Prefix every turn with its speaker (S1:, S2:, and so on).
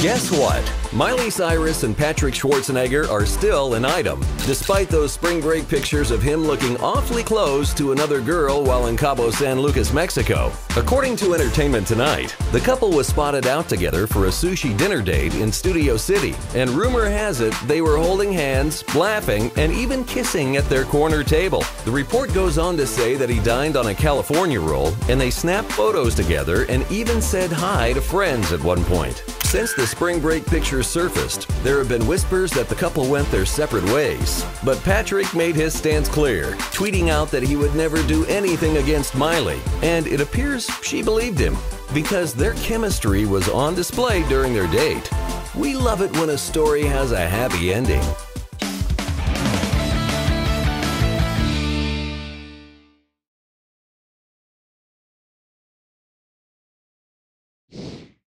S1: Guess what? Miley Cyrus and Patrick Schwarzenegger are still an item, despite those spring break pictures of him looking awfully close to another girl while in Cabo San Lucas, Mexico. According to Entertainment Tonight, the couple was spotted out together for a sushi dinner date in Studio City, and rumor has it they were holding hands, laughing, and even kissing at their corner table. The report goes on to say that he dined on a California roll, and they snapped photos together and even said hi to friends at one point. Since the spring break pictures surfaced, there have been whispers that the couple went their separate ways. But Patrick made his stance clear, tweeting out that he would never do anything against Miley, and it appears she believed him because their chemistry was on display during their date. We love it when a story has a happy ending.